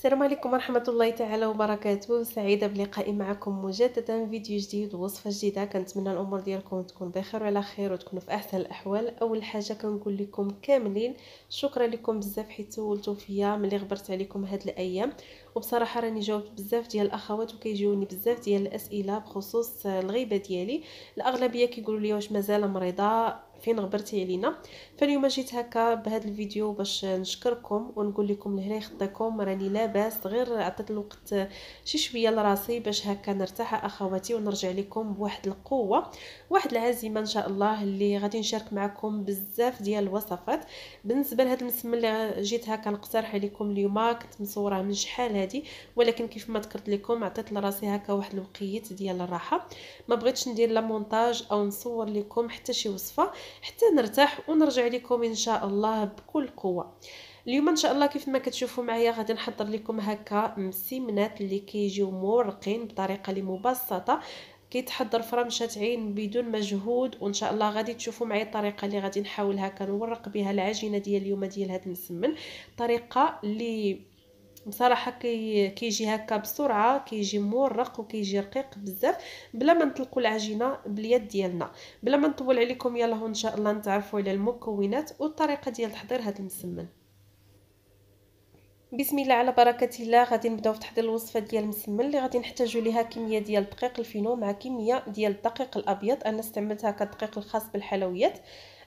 السلام عليكم ورحمة الله تعالى وبركاته. سعيدة بلقائي معكم مجددا فيديو جديد ووصفة جديدة. كنتمنى الأمور ديالكم تكون بخير وعلى خير وتكونوا في أحسن الأحوال. أول حاجة كنقول لكم كاملين شكرا لكم بزاف حيت سولتوا فيا ملي غبرت عليكم هاد الأيام. وبصراحة راني جاوبت بزاف ديال الأخوات وكيجيوني بزاف ديال الأسئلة بخصوص الغيبة ديالي. الأغلبية كيقولوا لي واش مازال مريضة. فين غبرتي علينا. فاليوم جيت هكا بهذا الفيديو باش نشكركم ونقول لكم لهنا يخطيكم. راني لاباس غير عطيت الوقت شي شوية لراسي باش هكا نرتاح أخواتي ونرجع لكم بواحد القوة واحد العزيمه إن شاء الله اللي غادي نشارك معكم بزاف ديال الوصفات. بالنسبة لهذا المسمى اللي جيت هكا نقترح عليكم اليوم كنت مصورة من شحال هذه ولكن كيف ما ذكرت لكم عطيت لراسي هكا واحد الوقيت ديال الراحة. ما بغيتش ندير لا مونتاج أو نصور لكم حتى شي وصفة. حتى نرتاح ونرجع لكم إن شاء الله بكل قوة. اليوم إن شاء الله كيف ما كتشوفوا معايا غادي نحضر لكم هكا مسمنات اللي كيجيو مورقين بطريقة اللي مبسطة. كيتحضر فرمشة عين بدون مجهود وإن شاء الله غادي تشوفوا معايا الطريقة اللي غادي نحاول هكا نورق بها العجينة ديال اليوم ديال هذا المسمن. طريقة اللي بصراحة كي كيجي هكا بسرعة كيجي مورق وكيجي رقيق بزاف بلا ما نطلقوا العجينة باليد ديالنا. بلا ما نطول عليكم يلا إن شاء الله نتعرفوا على المكونات والطريقة ديال تحضير هذا المسمن. بسم الله على بركة الله. غادي نبداو في تحضير الوصفة ديال المسمن اللي غادي نحتاجوا ليها كمية ديال الدقيق الفينو مع كمية ديال الدقيق الأبيض. أنا استعملت هكا الدقيق الخاص بالحلويات.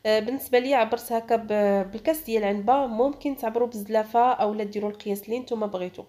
بالنسبة لي عبرت هكا بالكاس ديال العنبة ممكن تعبروا بزلافه اولا ديروا القياس اللي نتوما بغيتو.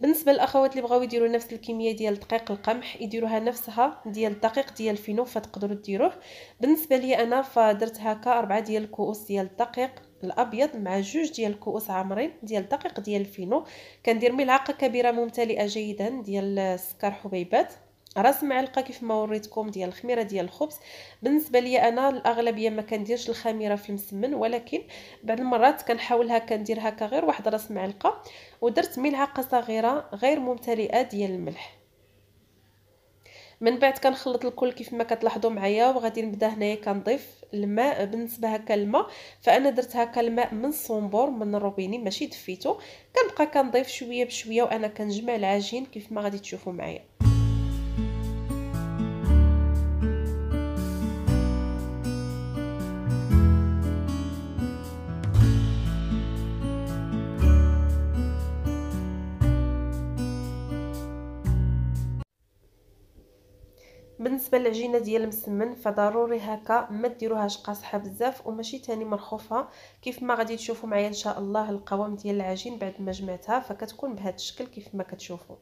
بالنسبة للأخوات اللي بغاو يديروا نفس الكمية ديال دقيق القمح يديروها نفسها ديال الدقيق ديال الفينو فتقدروا ديروه بالنسبة لي أنا فدرت هكا أربعة ديال الكؤوس ديال الدقيق الأبيض مع جوج ديال الكؤوس عامرين ديال الدقيق ديال الفينو. كندير ملعقة كبيرة ممتلئة جيدا ديال السكر حبيبات. راس معلقه كيف ما وريتكم ديال الخميرة ديال الخبز. بالنسبة لي أنا الأغلبية ما كنديرش الخميرة في المسمن ولكن بعض المرات كنحاول هكا ندير هكا غير واحد راس معلقة ودرت ملعقه صغيره غير ممتلئة ديال الملح. من بعد كنخلط الكل كيف ما كتلاحظوا معايا وغادي نبدأ هنايا كنضيف الماء بالنسبة هكا الماء فأنا درت هكا الماء من الصنبور من الروبيني ماشي دفيتو كنبقى كنضيف شوية بشوية وأنا كنجمع العجين كيف ما غادي تشوفوا معايا. بالنسبة للعجينه ديال المسمن فضروري هكا ما ديروهاش قاصحه بزاف وماشي تاني مرخوفة. كيف ما غادي تشوفوا معايا إن شاء الله القوام ديال العجين بعد ما جمعتها فكتكون بهذا الشكل كيف ما كتشوفوا.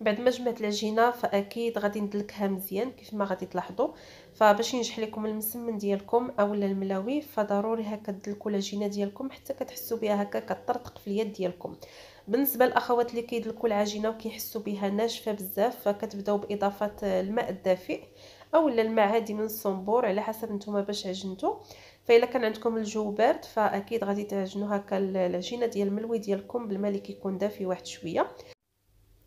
بعد ما جمعت العجينة فأكيد غادي ندلكها مزيان كيف ما غادي تلاحظوا. فباش ينجح لكم المسمن ديالكم أولا الملاوي فضروري هكا تدلكوا العجينة ديالكم حتى كتحسوا بها هكا كطرطق في اليد ديالكم. بالنسبة للأخوات اللي كيدلكوا العجينة وكيحسوا بها ناشفه بزاف فكتبداو بإضافة الماء الدافئ اولا الماء عادي من الصنبور على حسب نتوما باش عجنتوا فاذا كان عندكم الجو بارد فأكيد غادي تعجنوا هكا العجينة ديال الملوي ديالكم بالماء اللي كيكون دافي واحد شوية.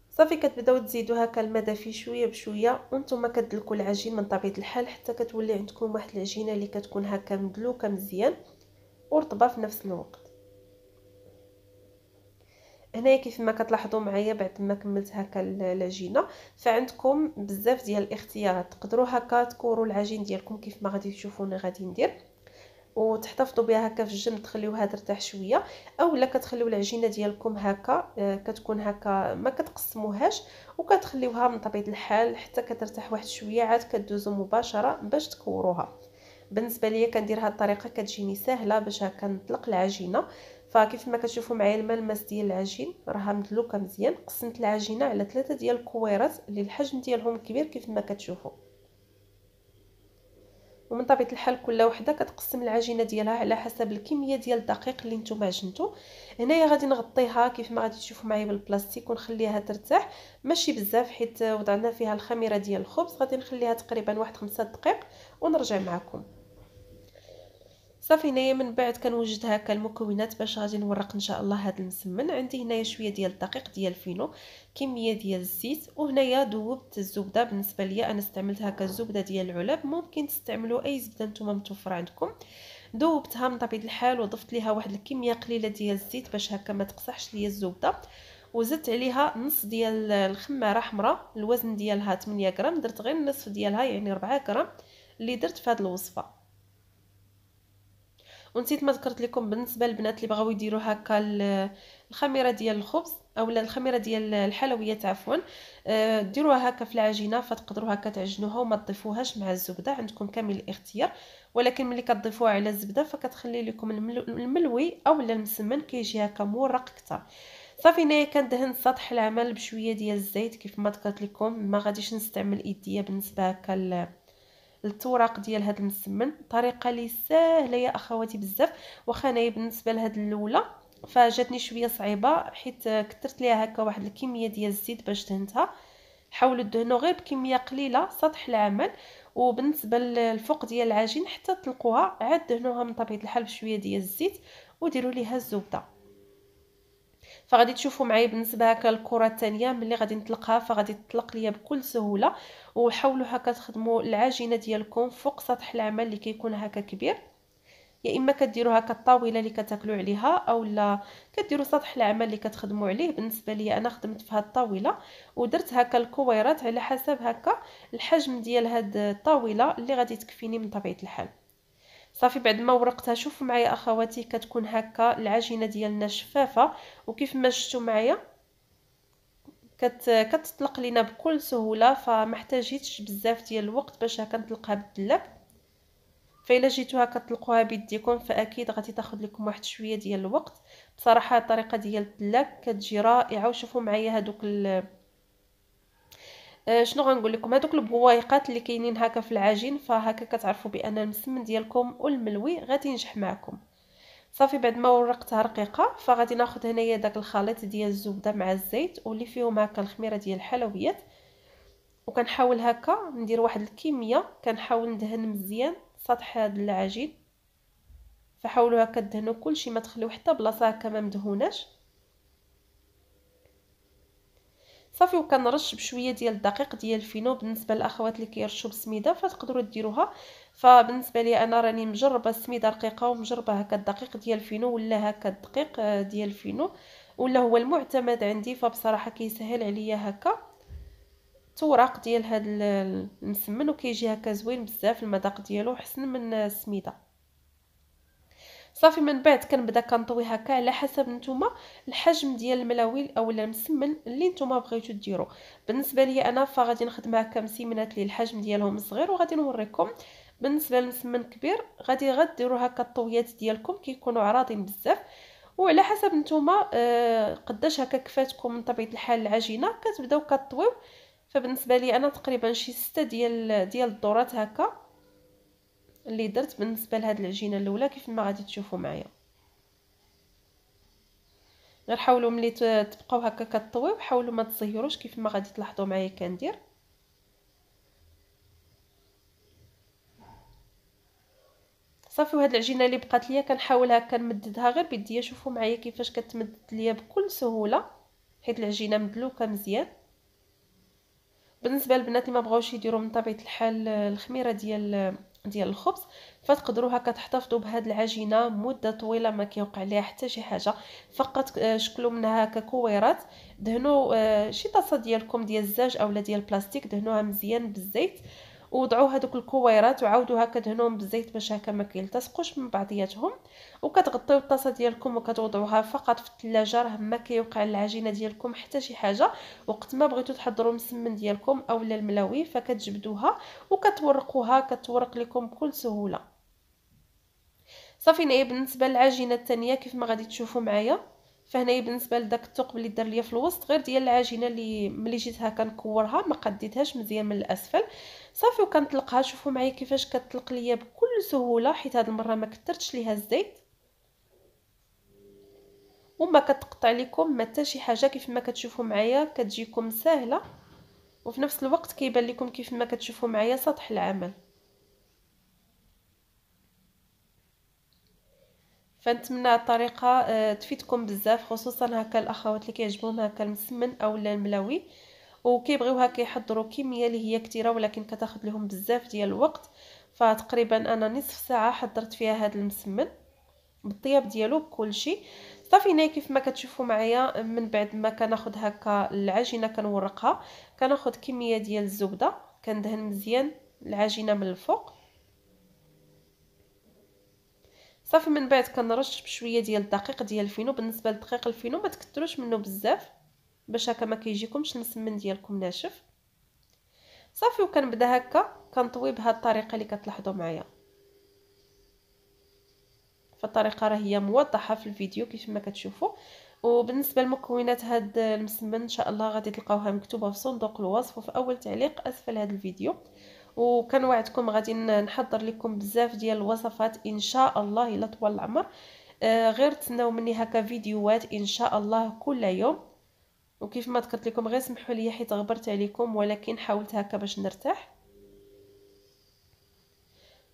صافي كتبداو تزيدوا هكا الماء دافي شوية بشوية وأنتم كتدلكوا العجين من طبيعة الحال حتى كتولي عندكم واحد العجينة اللي كتكون هكا مدلوكة مزيان ورطبة في نفس الوقت. هنايا كيف ما كتلاحظوا معايا بعد ما كملت هكا العجينه فعندكم بزاف ديال الاختيارات تقدروا هكا تكوروا العجين ديالكم كيف ما غادي تشوفوني غادي ندير وتحتفظوا بها هكا في الجنب تخليوها ترتاح شوية اولا كتخليو العجينة ديالكم هكا آه، كتكون هكا ما كتقسموهاش وكتخليوها من طبيعة الحال حتى كترتاح واحد شوية عاد كدوزو مباشرة باش تكوروها. بالنسبة ليا كندير هاد الطريقة كتجيني سهله باش هكا نطلق العجينة. فكيف ما كتشوفوا معايا الملمس ديال العجين راها مدلوكه مزيان قسمت العجينة على ثلاثة ديال الكويرات اللي الحجم ديالهم كبير كيف ما كتشوفوا ومن طبيعة الحال كل وحدة كتقسم العجينة ديالها على حسب الكمية ديال الدقيق اللي نتوما عجنتوا هنايا غادي نغطيها كيف ما غادي تشوفوا معايا بالبلاستيك ونخليها ترتاح. ماشي بزاف حيت وضعنا فيها الخميرة ديال الخبز غادي نخليها تقريبا واحد خمسة دقائق ونرجع معكم. صافي هنايا من بعد كنوجد هكا المكونات باش غادي نورق إن شاء الله هذا المسمن عندي هنايا شوية ديال الدقيق ديال الفينو كمية ديال الزيت وهنايا ذوبت الزبدة. بالنسبة ليا أنا استعملت هكا الزبدة ديال العلب. ممكن تستعملوا أي زبدة نتوما متوفرة عندكم. ذوبتها من طبيعة الحال وضفت ليها واحد الكمية قليلة ديال الزيت باش هكا ما تقصحش ليا الزبدة. وزدت عليها نص ديال الخماره حمراء الوزن ديالها 8 غرام درت غير النصف ديالها يعني 4 غرام اللي درت في هذه الوصفة. ونسيت ما ذكرت لكم بالنسبة للبنات اللي بغاو يديروا هكا الخميرة ديال الخبز اولا الخميرة ديال الحلويات عفوا. آه، ديروها هكا في العجينة فتقدروا هكا تعجنوها وما تضيفوهاش مع الزبدة عندكم كامل الاختيار. ولكن ملي كتضيفوها على الزبدة فكتخلي لكم الملوي اولا المسمن كيجي هكا مورق أكثر صافي هنايا كندهن سطح العمل بشوية ديال الزيت كيف ما ذكرت لكم ما غاديش نستعمل إيديا بالنسبة هكا التوراق ديال هذا المسمن طريقة لي ساهلة يا أخواتي بزاف. واخا أنايا بالنسبة لهاد الأولى فجاتني شوية صعيبة حيت كثرت ليها هكا واحد الكمية ديال الزيت باش دهنتها. حاولوا دهنوا غير بكمية قليلة سطح العمل. وبالنسبة للفوق ديال العجين حتى تلقوها عاد دهنوها من طبيعة الحال بشوية ديال الزيت وديروا ليها الزبدة. فغادي تشوفوا معايا بالنسبة هكا الكره الثانية ملي غادي نطلقها فغادي تطلق ليا بكل سهولة. وحاولوا هكا تخدموا العجينة ديالكم فوق سطح العمل اللي كيكون هكا كبير. يا إما كديروا هكا الطاولة اللي كتاكلوا عليها اولا كديروا سطح العمل اللي كتخدموا عليه. بالنسبة لي أنا خدمت في هاد الطاولة ودرت هكا الكويرات على حسب هكا الحجم ديال هاد الطاولة اللي غادي تكفيني من طبيعة الحال. صافي بعد ما ورقتها شوفوا معايا أخواتي كتكون هكا العجينة ديالنا شفافة. وكيف ما شفتوا معايا كت كتطلق لينا بكل سهولة فما احتاجيتش بزاف ديال الوقت باش هكا نطلقها بالدلاك فإلا جيتوها كتطلقوها بيديكم فأكيد غادي تاخذ لكم واحد شوية ديال الوقت. بصراحة الطريقة ديال الدلاك كتجي رائعة. وشوفوا معايا هذوك آه، شنو غنقول لكم؟ هذوك البويقات اللي كاينين هكا في العجين فهكا كتعرفوا بأن المسمن ديالكم والملوي غادي ينجح معكم. صافي بعد ما ورقتها رقيقة فغادي ناخذ هنايا داك الخليط ديال الزبدة مع الزيت واللي فيهم هكا الخميرة ديال الحلويات. وكنحاول هكا ندير واحد الكمية كنحاول ندهن مزيان سطح هذا العجين. فحاولوا هكا دهنوا كلشي ما تخليو حتى بلاصة هكا ما مدهوناش. صافي وكنرش بشوية ديال الدقيق ديال الفينو بالنسبة للأخوات اللي كيرشوا بالسميده فتقدروا ديروها. فبالنسبة لي أنا راني مجربة السميدة رقيقه ومجربة هكا الدقيق ديال الفينو ولا هكا الدقيق آه، ديال الفينو ولا هو المعتمد عندي. فبصراحة كيسهل عليا هكا توراق ديال هاد المسمن وكيجي هكا زوين بزاف المذاق ديالو حسن من السميدة. صافي من بعد كنبدا كنطوي هكا على حسب نتوما الحجم ديال الملاوي أو المسمن اللي نتوما بغيتو ديروا بالنسبة لي أنا فغادي نخدم هكا مسيمنات لي الحجم ديالهم صغير وغادي نوريكم. بالنسبة للمسمن كبير غادي غديروا هكا الطويات ديالكم كيكونوا عراضين بزاف. وعلى حسب نتوما آه قداش هكا كفاتكم من طبيعة الحال العجينة كتبداو كطويو. فبالنسبة لي أنا تقريبا شي ستة ديال ديال الدورات هكا. اللي درت بالنسبة لهاد العجينة الأولى كيف ما غادي تشوفوا معايا. غير حاولوا ملي تبقاو هكا كطويو حاولوا ما تصيروش كيف ما غادي تلاحظوا معايا كندير. صافي وهاد العجينة اللي بقات ليا كنحاول هكا نمددها غير بيديا. شوفوا معايا كيفاش كتمدد ليا بكل سهولة حيت العجينة مدلوكة مزيان. بالنسبة للبنات اللي ما بغاوش يديروا من طبيعة الحال الخميرة ديال ديال الخبز فتقدروا هكا تحتفظوا بهاد العجينة مدة طويلة ما كيوقع ليها حتى شي حاجة. فقط آه، شكلوا منها هكا كويرات دهنوا آه، شي طاسة ديالكم ديال الزاج اولا ديال البلاستيك دهنوها مزيان بالزيت. وضعوا هذوك الكويرات وعاودوا هكا دهنوهم بالزيت باش هكا ما كيلتصقوش من بعضياتهم. وكتغطيو الطاسة ديالكم وكتوضعوها فقط في الثلاجة راه ما كيوقع العجينة ديالكم حتى شي حاجة. وقت ما بغيتو تحضروا المسمن ديالكم اولا الملاوي فكتجبدوها وكتورقوها كتورق لكم بكل سهولة. صافي بالنسبة للعجينة الثانية كيف ما غادي تشوفوا معايا فهنايا بالنسبة لداك الثقب اللي دار ليا في الوسط غير ديال العجينة اللي ملي جيت هكا نكورها ما قديتهاش مزيان من الأسفل. صافي وكنطلقها. شوفوا معايا كيفاش كتطلق ليا بكل سهولة حيت هاد المرة ما كثرتش ليها الزيت. وما كتقطع لكم ما حتى شي حاجة كيف ما كتشوفوا معايا كتجيكم سهلة. وفي نفس الوقت كيبان لكم كيف ما كتشوفوا معايا سطح العمل. فنتمنى الطريقة آه، تفيدكم بزاف خصوصا هكا الأخوات اللي كيعجبهم هكا المسمن أو الملوي. وكيبغيو هكا يحضروا كميه اللي هي كثيره ولكن كتاخذ لهم بزاف ديال الوقت. فتقريبا أنا نصف ساعة حضرت فيها هذا المسمن بالطياب ديالو بكل شيء. صافي كيف ما كتشوفوا معايا من بعد ما كناخذ هكا العجينة كنورقها كناخذ كميه ديال الزبدة كندهن مزيان العجينة من الفوق. صافي من بعد كنرش بشوية ديال الدقيق ديال الفينو. بالنسبة للدقيق الفينو ما تكثروش منه بزاف. باش هكا ما كيجيكمش المسمن ديالكم ناشف. صافي وكنبدا هكا. كنطوي بهذه الطريقة اللي كتلاحظوا معايا. فالطريقة راه هي موضحة في الفيديو كيف ما كتشوفوا. وبالنسبة لمكونات هاد المسمن إن شاء الله غادي تلقاوها مكتوبة في صندوق الوصف وفي أول تعليق أسفل هذا الفيديو. وكنوعدكم غادي نحضر لكم بزاف ديال الوصفات إن شاء الله إلى طول العمر. آه غير تسناو مني هكا فيديوهات إن شاء الله كل يوم. وكيف ما ذكرت لكم غير سمحوا لي حيت غبرت عليكم ولكن حاولت هكا باش نرتاح.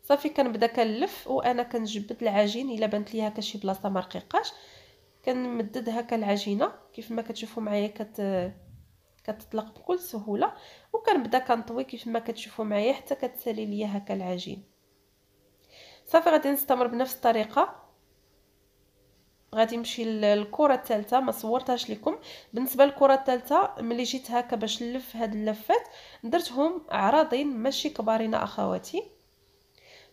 صافي كنبدا كنلف وأنا كنجبد العجين إلا بانت لي هكا شي بلاصة ما رقيقاش. كنمدد هكا العجينة كيف ما كتشوفوا معايا كت كتطلق بكل سهولة. وكنبدا كنطوي كيف ما كتشوفوا معايا حتى كتسالي ليا هكا العجين. صافي غادي نستمر بنفس الطريقة. غادي نمشي للكرة الثالثة. ما صورتهاش لكم. بالنسبة للكرة الثالثة ملي جيت هكا باش نلف هاد اللفات درتهم عراضين ماشي كبارين أخواتي.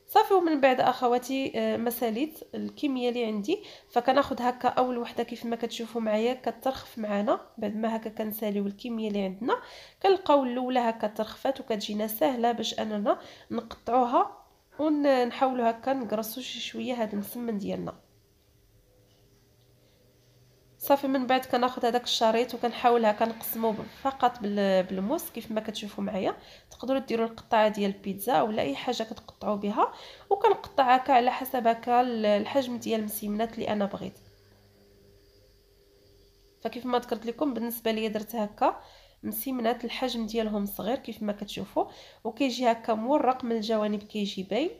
صافي ومن بعد أخواتي آه، مساليت الكميه اللي عندي. فكناخذ هكا أول وحدة كيف ما كتشوفوا معايا كترخف معنا بعد ما هكا كنساليو الكميه اللي عندنا كنلقاو الأولى هكا ترخفات وكتجينا سهلة باش أننا نقطعوها ونحاولوا هكا نقرصوا شي شوية هذا المسمن ديالنا. صافي من بعد كناخذ هذاك الشريط وكنحاول هكا نقسمو فقط بالموس كيف ما كتشوفوا معايا. تقدروا ديروا القطعة ديال البيتزا ولا أي حاجة كتقطعوا بها وكنقطع هكا على حسب هكا الحجم ديال المسيمنات اللي أنا بغيت. فكيف ما ذكرت لكم بالنسبة لي درت هكا مسيمنات الحجم ديالهم صغير كيف ما كتشوفوا وكيجي هكا مورق من الجوانب كيجي باين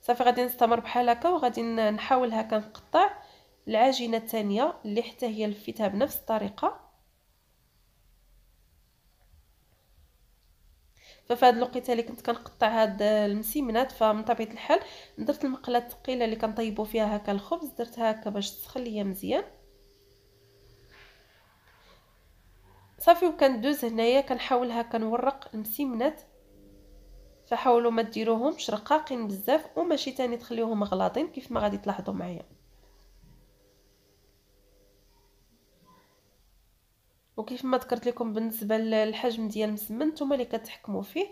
صافي غادي نستمر بحال هكا وغادي نحاول هكا نقطع. العجينة الثانية اللي حتى هي لفيتها بنفس الطريقة. ففي هذه الوقيتة اللي كنت كنقطع هاد المسيمنات فمن طبيعة الحال درت المقلة الثقيلة اللي كنطيبوا فيها هكا الخبز درتها هكا باش تسخن ليا مزيان. صافي وكندوز هنايا كنحاول هكا نورق المسيمنات. فحاولوا ما ديروهمش رقاقين بزاف وماشي تاني تخليوهم غلاضين كيف ما غادي تلاحظوا معايا. وكيف ما ذكرت لكم بالنسبة للحجم ديال المسمن نتوما اللي كتحكموا فيه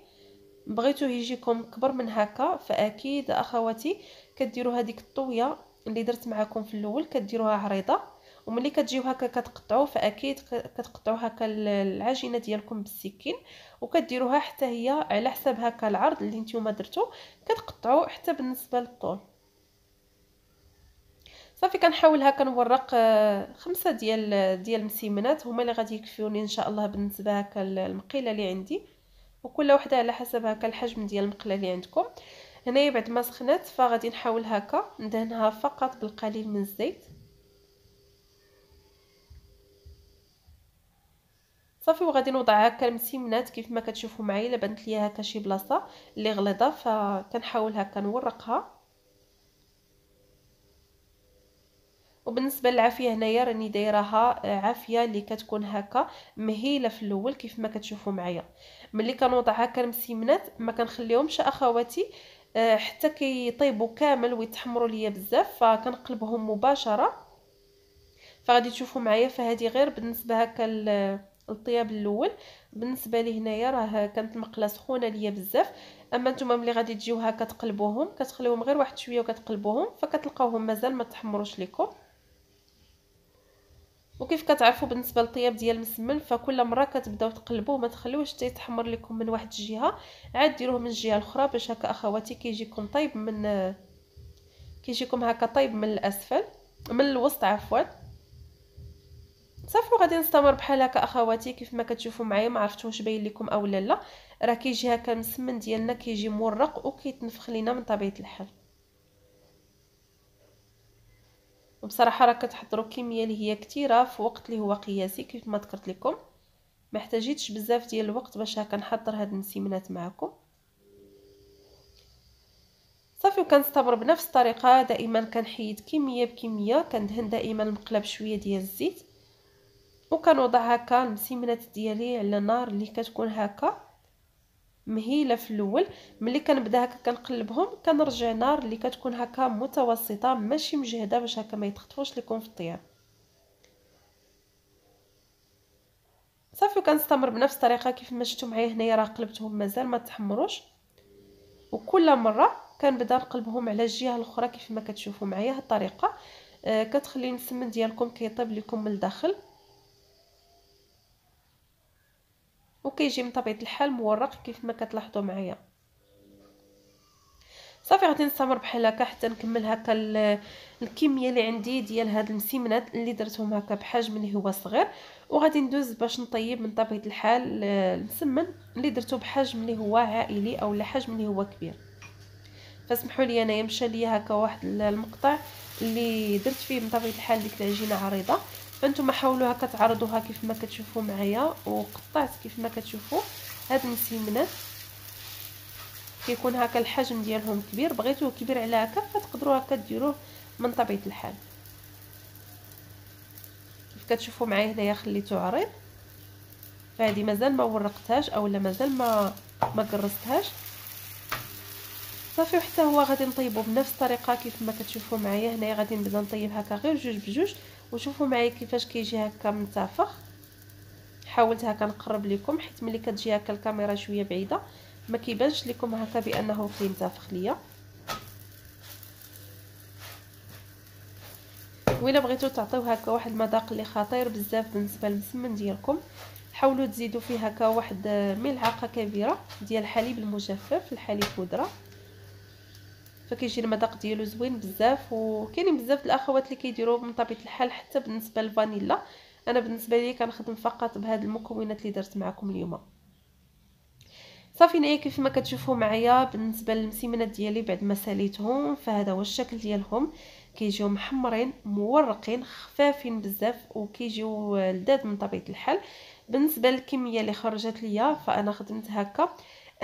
بغيتو يجيكم كبر من هكا فأكيد أخواتي كديروا هذيك الطوية اللي درت معكم في الأول كديروها عريضة وملي كتجيو هكا كتقطعوا فأكيد كتقطعوا هكا العجينة ديالكم بالسكين وكديروها حتى هي على حساب هكا العرض اللي نتوما درتو كتقطعوا حتى بالنسبة للطول. صافي كنحاول هكا نورق آه، خمسة ديال ديال المسيمنات. هما اللي غادي يكفيوني إن شاء الله بالنسبة هكا المقيلة اللي عندي. وكل وحدة على حسب هكا الحجم ديال المقلة اللي عندكم. هنايا بعد ما سخنات فغادي نحاول هكا ندهنها فقط بالقليل من الزيت. صافي وغادي نوضع هكا المسيمنات كيف ما كتشوفوا معايا. إلا بانت ليا هكا شي بلاصة اللي غليظة فكنحاول هكا نورقها. وبالنسبة للعافية هنايا راني دايراها آه، عافية اللي كتكون هكا مهيلة في الأول كيف ما كتشوفوا معايا. ملي كنوضع هكا المسيمنات ما كنخليهمش أخواتي آه، حتى كيطيبوا كامل ويتحمروا ليا بزاف فكنقلبهم مباشرة. فغادي تشوفوا معايا فهذه غير بالنسبة هكا الطياب الأول. بالنسبة لي هنايا راه كانت المقله سخونة ليا بزاف. أما نتوما ملي غادي تجيو هكا تقلبوهم كتخليوهم غير واحد شوية وكتقلبوهم فكتلقاوهم مازال ما تحمروش لكم وكيف كتعرفوا بالنسبة للطياب ديال المسمن فكل مرة كتبداو تقلبوه ما تخليوش حتى يتحمر لكم من واحد الجهة عاد ديروه من الجهة الأخرى باش هكا أخواتي كيجيكم طيب من كيجيكم هكا طيب من الأسفل من الوسط عفوا. صافي وغادي نستمر بحال هكا أخواتي كيف ما كتشوفوا معايا ما عرفتش واش باين لكم اولا لا. راه كيجي هكا المسمن ديالنا كيجي مورق وكيتنفخ لينا من طبيعة الحال. وبصراحة راه كتحضروا كميه اللي هي كثيره في وقت اللي هو قياسي كيف ما ذكرت لكم. ما احتاجيتش بزاف ديال الوقت باش هكا نحضر هاد المسيمنات معكم كنستمر بنفس الطريقة. دائما كنحيد كميه بكميه كندهن دائما المقله بشويه ديال الزيت. وكنوضع هكا المسيمنات ديالي على نار اللي كتكون هكا. مهيلة في الأول. ملي كنبدأ هكا كنقلبهم كنرجع نار اللي كتكون هكا متوسطة ماشي مجهدة باش هكا ما يتخطفوش لكم في الطياب صافي كنستمر بنفس الطريقة كيف ما شفتوا معايا هنايا راه قلبتهم مازال ما تحمروش. وكل مرة كنبدأ نقلبهم على الجهة الأخرى كيف ما كتشوفوا معايا هاد الطريقة. آه كتخلي السمن ديالكم كيطيب لكم من الداخل. وكيجي من طبيعة الحال مورق كيف ما كتلاحظوا معايا. صافي غادي نستمر بحال هكا حتى نكمل هكا الكميه اللي عندي ديال هاد المسيمنات اللي درتهم هكا بحجم اللي هو صغير. وغادي ندوز باش نطيب من طبيعة الحال المسمن اللي درته بحجم اللي هو عائلي أو حجم اللي هو كبير. فاسمحوا لي أنايا مشى ليا هكا واحد المقطع اللي درت فيه من طبيعة الحال ديك العجينة عريضة. فأنتم حاولوا هكا تعرضوها كيف ما كتشوفوا معايا وقطعت كيف ما كتشوفوا. هاد المسيمنات كيكون هكا الحجم ديالهم كبير. بغيتوه كبير على هكا فتقدروا هكا ديروه من طبيعة الحال. كيف كتشوفوا معايا هنايا خليته عريض. فهذه مازال ما ورقتهاش أولا مازال ما ما قرصتهاش. صافي وحتى هو غادي نطيبو بنفس الطريقة كيف ما كتشوفوا معايا. هنايا غادي نبدأ نطيب هكا غير جوج بجوج وشوفوا معايا كيفاش كيجي هكا منتفخ حاولت هكا نقرب لكم حيت ملي كتجي هكا الكاميرا شوية بعيدة ما كيبانش لكم هكا بأنه كينتفخ ليا. وإلا بغيتو تعطيو هكا واحد المذاق اللي خطير بزاف بالنسبة للمسمن ديالكم حاولوا تزيدوا فيه هكا واحد ملعقة كبيرة ديال الحليب المجفف الحليب بودرة. فكيجي المذاق ديالو زوين بزاف وكاينين بزاف الأخوات اللي كيديروه من طبيعة الحال حتى بالنسبة للفانيلا أنا بالنسبة لي كنخدم فقط بهاد المكونات اللي درت معكم اليوم. صافي نهايه كيف ما كتشوفوا معايا بالنسبة للمسيمنات ديالي بعد ما ساليتهم فهذا هو الشكل ديالهم. كيجيو محمرين مورقين خفافين بزاف وكيجيو لذاذ من طبيعة الحال. بالنسبة للكمية اللي خرجت ليا فأنا خدمت هكا.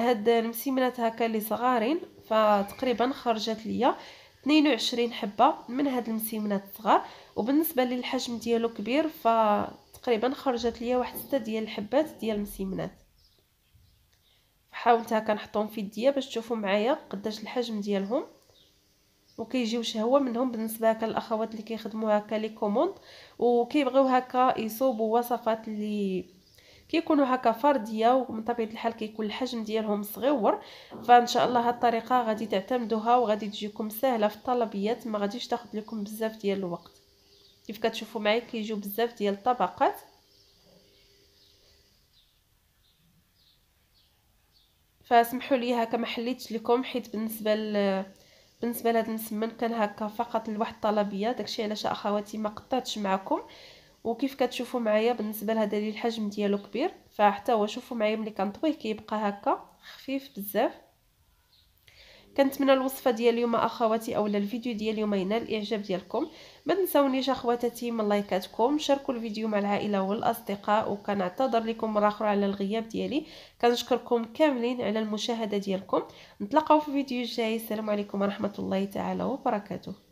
هاد المسيمنات هكا اللي صغارين فتقريبا خرجت ليا 22 حبة من هاد المسيمنات الصغار. وبالنسبة للحجم ديالو كبير فتقريبا خرجت ليا واحد 6 ديال الحبات ديال المسيمنات. حاولت هكا نحطهم في يديا باش تشوفوا معايا قداش الحجم ديالهم. وكيجيو شهوة منهم بالنسبة هكا الاخوات اللي كيخدموا هكا les commandes. وكيبغيو هكا يصوبوا وصفات اللي كيكونوا هكا فردية ومن طبيعه الحال كيكون الحجم ديالهم صغيور فإن شاء الله هاد الطريقة غادي تعتمدوها وغادي تجيكم سهلة في الطلبيات ما غاديش تاخذ لكم بزاف ديال الوقت. كيف كتشوفوا معايا كيجيو بزاف ديال الطبقات. فاسمحوا لي هكا ما حليتش لكم حيت بالنسبة بالنسبة لهذا المسمن كان هكا فقط لواحد الطلبية. داكشي علاش أخواتي ما قطعتش معكم وكيف كتشوفوا معايا بالنسبة لهذا الحجم ديالو كبير فحتى هو شوفوا معايا ملي كنطويه كيبقى هكا خفيف بزاف. كنتمنى الوصفة ديال اليوم أخواتي اولا الفيديو ديال اليوم ينال الإعجاب ديالكم. ما تنساونيش أخواتاتي من لايكاتكم شاركوا الفيديو مع العائلة والأصدقاء وكنعتذر لكم مرة أخرى على الغياب ديالي. كنشكركم كاملين على المشاهدة ديالكم. نتلاقاو في الفيديو الجاي. السلام عليكم ورحمة الله تعالى وبركاته.